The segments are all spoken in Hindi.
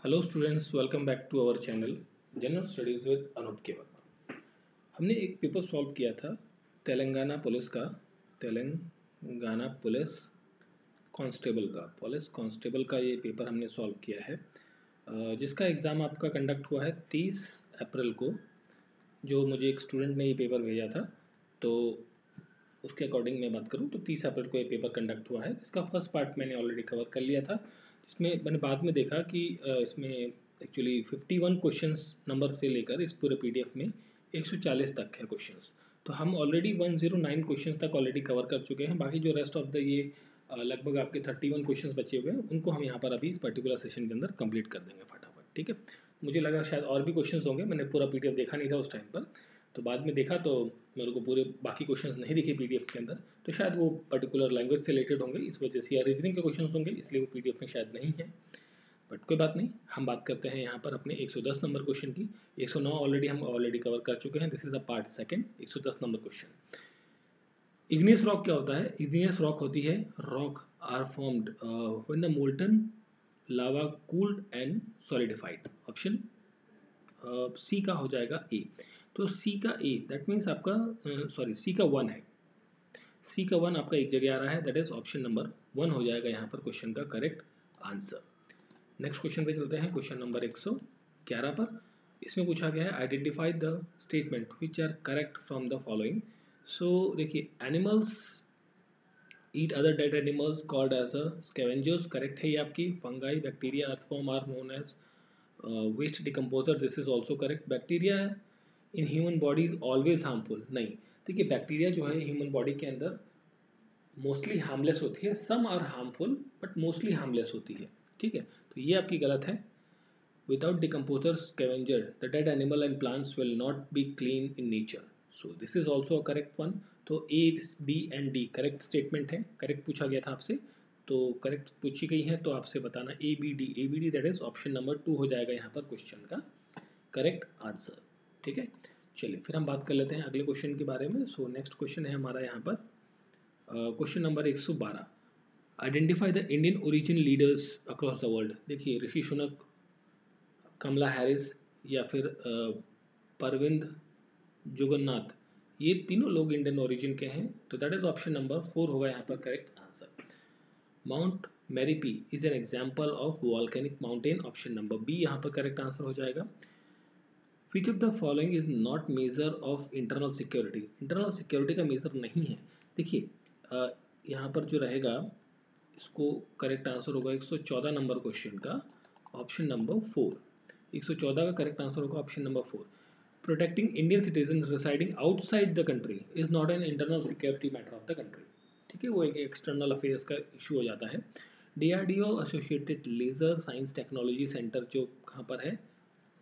Hello students welcome back to our channel General Studies with Anoop केवल हमने एक पेपर सॉल्व किया था, तेलंगाना पुलिस का, तेलंगाना पुलिस कांस्टेबल का पुलिस कांस्टेबल का ये पेपर हमने सॉल्व किया है। जिसका एग्ज़ाम आपका कंडक्ट हुआ है 30 अप्रैल को, जो मुझे एक स्टूडेंट ने ये पेपर भेजा था तो उसके अकॉर्डिंग मैं बात करूँ तो 30 अप्रैल को ये पेपर कंडक्ट हुआ है। इसका फ़र्स्ट पार्ट मैंने ऑलरेडी कवर कर लिया था। इसमें मैंने बाद में देखा कि इसमें एक्चुअली 51 क्वेश्चंस नंबर से लेकर इस पूरे पीडीएफ में 140 तक है क्वेश्चंस तो हम ऑलरेडी 109 क्वेश्चंस तक ऑलरेडी कवर कर चुके हैं। बाकी जो रेस्ट ऑफ़ द ये लगभग आपके 31 क्वेश्चंस बचे हुए हैं, उनको हम यहाँ पर अभी इस पर्टिकुलर सेशन के अंदर कंप्लीट कर देंगे फटाफट, ठीक है? मुझे लगा शायद और भी क्वेश्चन होंगे, मैंने पूरा पी देखा नहीं था उस टाइम पर। तो बाद में देखा तो मेरे को पूरे बाकी क्वेश्चंस नहीं दिखे पीडीएफ के अंदर तो शायद वो पर्टिकुलर लैंग्वेज से रिलेटेड होंगे, इस वजह से या रीजनिंग के क्वेश्चंस होंगे, इसलिए वो पीडीएफ में शायद नहीं है। बट कोई बात नहीं, हम बात करते हैं यहाँ पर अपने 110 नंबर क्वेश्चन की। 109 ऑलरेडी हम ऑलरेडी कवर कर चुके हैं this is a part second 110 number question igneous rock क्या होता है? इग्नियस रॉक होती है rock are formed when the molten lava cooled and solidified option C का हो जाएगा ए तो सी का ए दैट मीन्स आपका सॉरी सी का वन है। सी का वन आपका एक जगह आ रहा है that is option number one हो जाएगा यहाँ पर क्वेश्चन का करेक्ट आंसर नेक्स्ट क्वेश्चन पे चलते हैं क्वेश्चन नंबर 111 पर। इसमें पूछा गया है identify the statement which are correct from the following so देखिए animals eat other dead animals called as a scavengers correct है ये आपकी? Fungi bacteria earthworm are known as waste decomposer this is also correct bacteria in human body is always harmful नहीं। देखिए बैक्टीरिया जो है ह्यूमन बॉडी के अंदर मोस्टली हार्मलेस होती है। Some are harmful but mostly harmless होती है। ठीक है? तो ये आपकी गलत है। Without decomposer scavenger the dead animal and plants will not be clean in nature so this is also a correct one तो A B and D correct statement है। करेक्ट पूछा गया था आपसे। तो करेक्ट पूछी गई है तो आपसे बताना A B D A B D that is option number two हो जाएगा यहाँ पर क्वेश्चन का। करेक्ट आंसर ठीक है? चलिए, फिर हम बात कर लेते हैं अगले क्वेश्चन के बारे में। सो नेक्स्ट क्वेश्चन है हमारा यहाँ पर। Question number 112 identify the Indian origin leaders across the world देखिए, ऋषि सुनक कमला हैरिस या फिर परविंद जुगन्नाथ, ये तीनों लोग इंडियन ओरिजिन के हैं। तो that is option number four होगा यहाँ पर correct answer mount Merapi is an example of volcanic mountain option number B यहाँ पर करेक्ट आंसर हो जाएगा। Which of the following is not measure of internal security internal security का मेजर नहीं है। देखिए यहाँ पर जो रहेगा, इसको करेक्ट आंसर होगा 114 नंबर क्वेश्चन का ऑप्शन नंबर फोर 114 का करेक्ट आंसर होगा option number four protecting Indian citizen residing outside the country is not an internal security matter of the country ठीक है, वो एक एक्सटर्नल अफेयर्स का इशू हो जाता है। DRDO associated laser science technology centre जो कहाँ पर है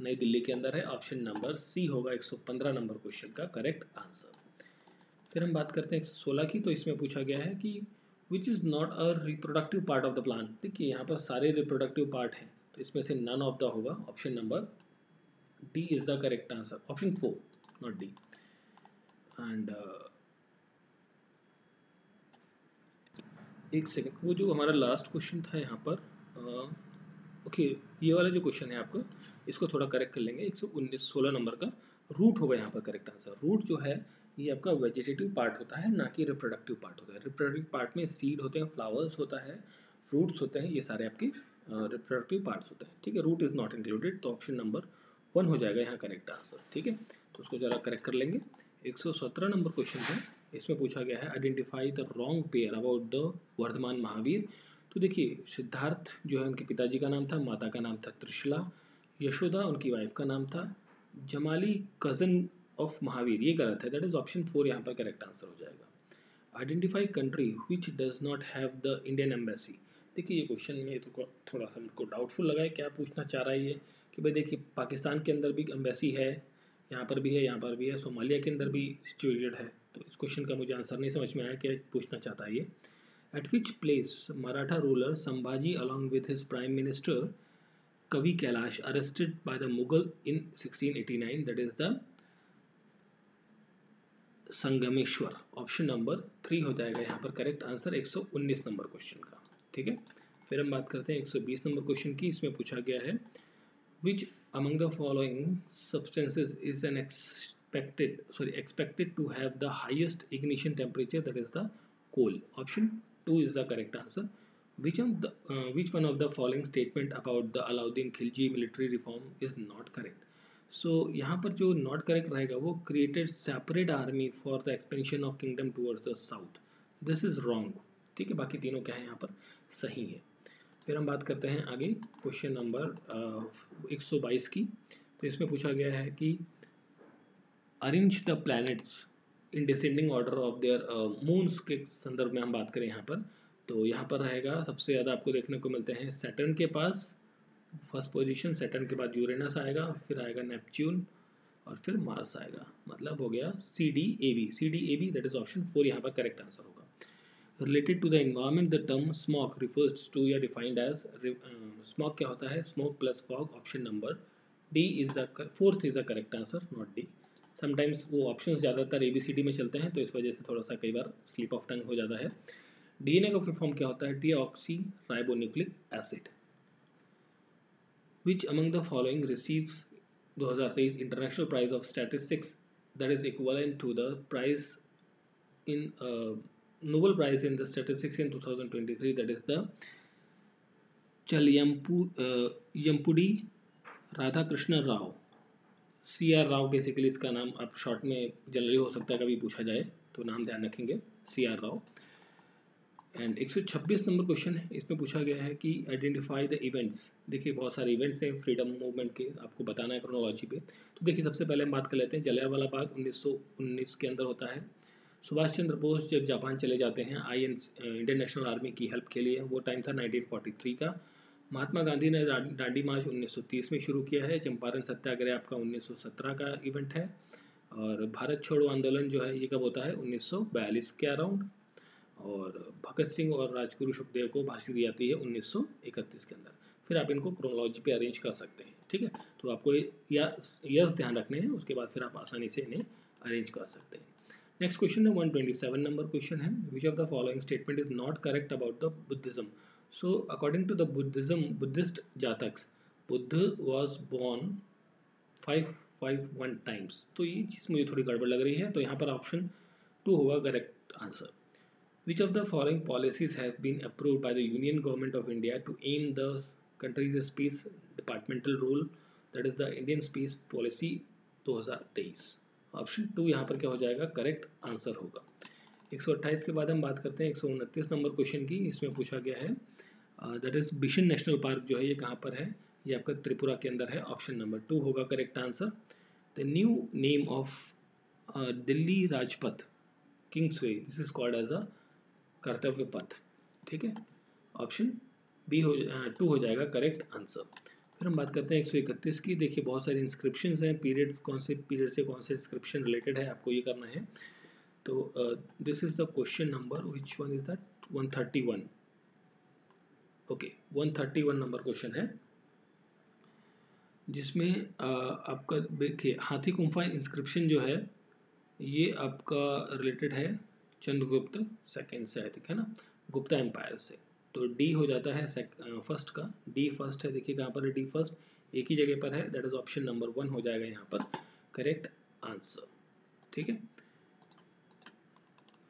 नई दिल्ली के अंदर है। ऑप्शन नंबर सी होगा 115 नंबर क्वेश्चन का करेक्ट आंसर फिर हम बात करते हैं 116 की। तो इसमें पूछा गया है कि which is not a reproductive part of the plant देखिए यहाँ पर सारे रिप्रोडक्टिव पार्ट हैं तो इसमें से नन ऑफ़ द होगा। Option number D is the correct answer option four not D and एक सेकेंड वो जो हमारा लास्ट क्वेश्चन था यहाँ पर uh, okay, ये वाला जो क्वेश्चन है आपका इसको थोड़ा करेक्ट कर लेंगे। एक सौ उन्नीस सोलह नंबर का रूट होगा यहाँ पर करेक्ट आंसर रूट जो है ये आपका वेजिटेटिव पार्ट होता है ना कि रिप्रोडक्टिव पार्ट होता है। रिप्रोडक्टिव पार्ट में सीड होते हैं फ्लावर्स होता है फ्रूट्स होते हैं ये सारे आपके रिप्रोडक्टिव पार्ट्स होते हैं। ठीक है रूट इज़ नॉट इंक्लूडेड तो ऑप्शन नंबर वन हो जाएगा यहाँ करेक्ट आंसर ठीक है तो उसको जरा करेक्ट कर लेंगे। 117 नंबर क्वेश्चन है इसमें पूछा गया है identify the wrong pair about the Vardhaman Mahavir. तो देखिए, सिद्धार्थ जो है उनके पिताजी का नाम था, माता का नाम था त्रिशला, यशोदा उनकी वाइफ का नाम था, जमाली कज़न ऑफ़ महावीर, ये गलत है दैट इज़ ऑप्शन फोर यहाँ पर करेक्ट आंसर हो जाएगा। Identify country which does not have the Indian embassy देखिए, ये क्वेश्चन में तो थोड़ा सा मेरे डाउटफुल लगा है, क्या पूछना चाह रहा है ये? कि भाई देखिए, पाकिस्तान के अंदर भी एम्बेसी है, यहाँ पर भी है, यहाँ पर भी है, सोमालिया के अंदर भी सिचुएटेड है। तो इस क्वेश्चन का मुझे आंसर नहीं समझ में आया, क्या पूछना चाहता है ये? At which place Maratha ruler Sambhaji along with his prime minister Kavi Kailash arrested by the Mughal in 1689 that is the Sangameshwar option number three हो जाएगा यहाँ पर करेक्ट आंसर 119 नंबर क्वेश्चन का ठीक है फिर हम बात करते हैं 120 नंबर क्वेश्चन की इसमें पूछा गया है which among the following substances is an expected sorry expected to have the highest ignition temperature that is the coal option 2 is the correct answer which of the uh, which one of the following statement about the Alauddin Khilji military reform is not correct so यहाँ पर जो not correct रहेगा वो created separate army for the expansion of kingdom towards the south this is wrong ठीक है बाकी तीनों क्या है यहाँ पर सही है फिर हम बात करते हैं आगे क्वेश्चन नंबर 122 की तो इसमें पूछा गया है कि arrange the planets in descending order of their moons के संदर्भ में हम बात करें यहाँ पर तो यहाँ पर रहेगा सबसे ज़्यादा आपको देखने को मिलते हैं सैटर्न के पास फ़र्स्ट पोजीशन सैटर्न के बाद यूरेनस आएगा फिर आएगा नेपच्यून और फिर मार्स आएगा। मतलब हो गया C D A B C D A B that is option four यहाँ पर करेक्ट आंसर होगा। Related to the environment the term smog refers to या as uh, smog क्या होता है? Smoke plus fog option number D is the fourth is the correct answer not D sometimes वो ऑप्शन ज़्यादातर ए बी सी डी में चलते हैं तो इस वजह से थोड़ा सा कई बार स्लिप ऑफ़ टंग हो जाता है। डी एन ए का फुल क्या होता है? Deoxyribonucleic acid which among the following receives दो हज़ार तेईस international prize of statistics that is equal to the prize in Nobel prize in the statistics in 2023 that is the Calyampudi यम्पुडी Radha Krishna Rao C R Rao basically इसका नाम आप शॉर्ट में जनरली हो सकता है कभी पूछा जाए तो नाम ध्यान रखेंगे C R Rao and 126 number question है, इसमें पूछा गया है कि आइडेंटिफाई द इवेंट्स देखिए, बहुत सारे इवेंट्स हैं फ्रीडम मूवमेंट के, आपको बताना है क्रोनोलॉजी पे। तो देखिए, सबसे पहले हम बात कर लेते हैं, जलियावाला बाग 1919 के अंदर होता है। सुभाष चंद्र बोस जब जापान चले जाते हैं आई इंडियन नेशनल आर्मी की हेल्प के लिए, वो टाइम था 1943 का। महात्मा गांधी ने डांडी मार्च 1930 में शुरू किया है। चंपारण सत्याग्रह आपका 1917 का इवेंट है। और भारत छोड़ो आंदोलन जो है, ये कब होता है? 1942 के अराउंड और भगत सिंह और राजगुरु सुखदेव को फांसी दी जाती है 1931 के अंदर। फिर आप इनको क्रोनोलॉजी पे अरेंज कर सकते हैं, ठीक है? तो आपको यस ध्यान रखने हैं, उसके बाद फिर आप आसानी से इन्हें अरेंज कर सकते हैं। नेक्स्ट क्वेश्चन है 127 नंबर क्वेश्चन है which of the following statement is not correct about the Buddhism to the Buddhism Buddhist Jatakas Buddha was born five five one times तो ये चीज़ मुझे थोड़ी गड़बड़ लग रही है तो यहाँ पर ऑप्शन टू होगा correct answer Which of the following policies have been approved by the Union Government of India to aim the country's space departmental role that is the Indian Space Policy 2023 option two यहाँ पर क्या हो जाएगा करेक्ट आंसर होगा 128 के बाद हम बात करते हैं एक सौ उनतीस नंबर क्वेश्चन की, इसमें पूछा गया है that is Bison National Park जो है ये कहाँ पर है? ये आपका त्रिपुरा के अंदर है, ऑप्शन नंबर टू होगा correct answer the new name of Delhi Rajpath Kingsway this is called as a Kartavya Path, ठीक है? ऑप्शन बी हो टू हो जाएगा करेक्ट आंसर फिर हम बात करते हैं 131 की, देखिए बहुत सारे इंस्क्रिप्शन हैं पीरियड कौन से पीरियड से कौन से इंस्क्रिप्शन रिलेटेड है, आपको ये करना है। तो this is the question number which one is that 131 okay 131 number question है। जिसमें uh, आपका देखिए हाथी गुम्फा इंस्क्रिप्शन जो है ये आपका रिलेटेड है चंद्रगुप्त सेकेंड से आई थिंक है ना? गुप्ता एम्पायर से। तो डी हो जाता है फ़र्स्ट का। डी फ़र्स्ट है देखिए कहाँ पर है डी फ़र्स्ट एक ही जगह पर है that is option number one हो जाएगा यहाँ पर। करेक्ट आंसर ठीक है?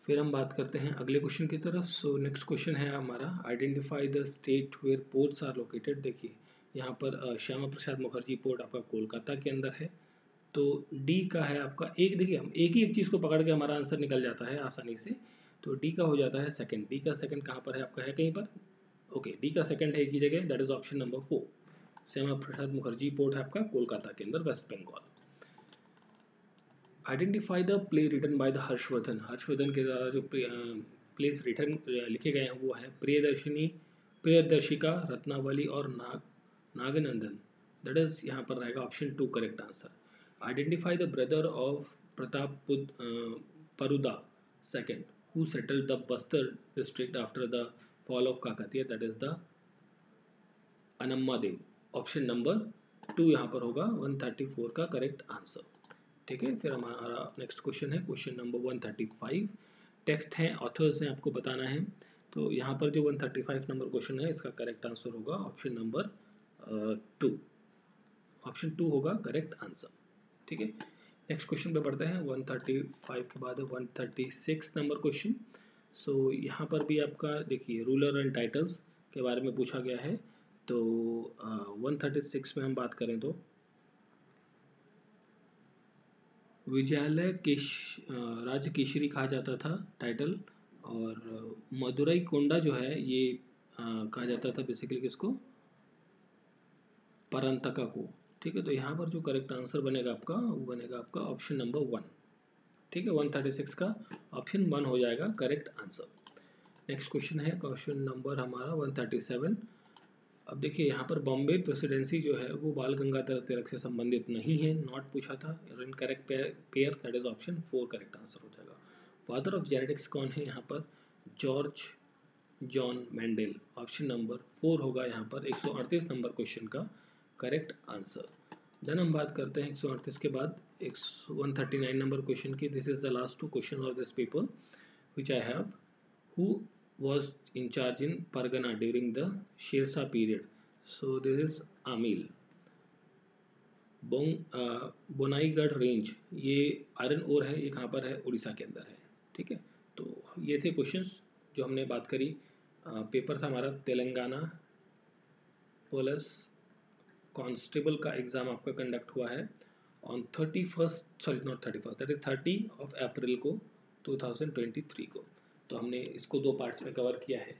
फिर हम बात करते हैं अगले क्वेश्चन की तरफ़। सो नेक्स्ट क्वेश्चन है हमारा। Identify the state where ports are located देखिए, यहाँ पर श्यामा प्रसाद मुखर्जी पोर्ट आपका कोलकाता के अंदर है। तो डी का है आपका एक, देखिए, हम एक ही एक चीज़ को पकड़ के हमारा आंसर निकल जाता है आसानी से। तो डी का हो जाता है सेकंड डी का सेकंड कहाँ पर है आपका? है कहीं पर? ओके डी का सेकंड है एक ही जगह। That is option number four Shyama Prasad Mukherjee port है आपका कोलकाता के अंदर West Bengal identify the play written by the Harshavardhan Harshavardhan के द्वारा जो प्लेस रिटर्न लिखे गए हैं, वो है प्रियदर्शिनी प्रियदर्शिका रत्नावली और नाग नागनंदन दैट इज़ यहाँ पर रहेगा option two correct answer identify the brother of Prataparudra second who settled the Bastar district after the fall of Kakatiya, that is the Anamma Dev. Option number two यहाँ पर होगा 134 का करेक्ट आंसर ठीक है, फिर हमारा नेक्स्ट क्वेश्चन है क्वेश्चन नंबर 135 टेक्स्ट है ऑथर्स हैं, आपको बताना है। तो यहाँ पर जो 135 नंबर क्वेश्चन है, इसका करेक्ट आंसर होगा option number two option two होगा करेक्ट आंसर ठीक है? नेक्स्ट क्वेश्चन पे बढ़ते हैं। 135 के बाद है 136 नंबर क्वेश्चन सो यहाँ पर भी आपका, देखिए रूलर एंड टाइटल्स के बारे में पूछा गया है। तो वन थर्टी सिक्स में हम बात करें तो विजयालय केश राज केशरी कहा जाता था टाइटल और मदुरई कोंडा जो है, ये कहा जाता था बेसिकली किसको परंतका को। ठीक है तो यहाँ पर जो करेक्ट आंसर बनेगा आपका, वो बनेगा आपका ऑप्शन नंबर वन ठीक है वन थर्टी सिक्स का ऑप्शन वन हो जाएगा करेक्ट आंसर नेक्स्ट क्वेश्चन है क्वेश्चन नंबर हमारा वन थर्टी सेवन अब देखिए, यहाँ पर बॉम्बे प्रेसिडेंसी जो है, वो बाल गंगाधर तिलक से संबंधित नहीं है नॉट पूछा था। Incorrect pair that is option four correct answer हो जाएगा। फादर ऑफ़ जेनेटिक्स कौन है यहाँ पर? George John Mendel option number four होगा यहाँ पर, एक सौ अड़तीस नंबर क्वेश्चन का करेक्ट आंसर देन हम बात करते हैं एक सौ अड़तीस के बाद, एक 139 नंबर क्वेश्चन की। This is the last two question of this paper which I have who was in charge in Pargana during the Shershah period. So, this is Amil. बोंग बोनाईगढ़ रेंज ये आयरन ओर है, ये कहाँ पर है उड़ीसा के अंदर है, ठीक है तो ये थे क्वेश्चंस जो हमने बात करी पेपर था हमारा तेलंगाना पुलिस कांस्टेबल का एग्ज़ाम आपका कंडक्ट हुआ है on thirty first sorry not thirty first that is thirty of April को 2023 को तो हमने इसको दो पार्ट्स में कवर किया है।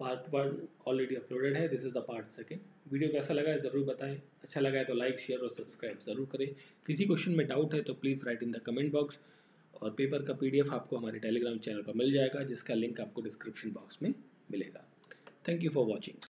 पार्ट वन ऑलरेडी अपलोडेड है this is the part second video कैसा लगा है ज़रूर बताएँ। अच्छा लगा है तो लाइक शेयर और सब्सक्राइब ज़रूर करें। किसी क्वेश्चन में डाउट है तो please write in the comment box और पेपर का पीडीएफ आपको हमारे टेलीग्राम चैनल पर मिल जाएगा, जिसका लिंक आपको डिस्क्रिप्शन बॉक्स में मिलेगा। Thank you for watching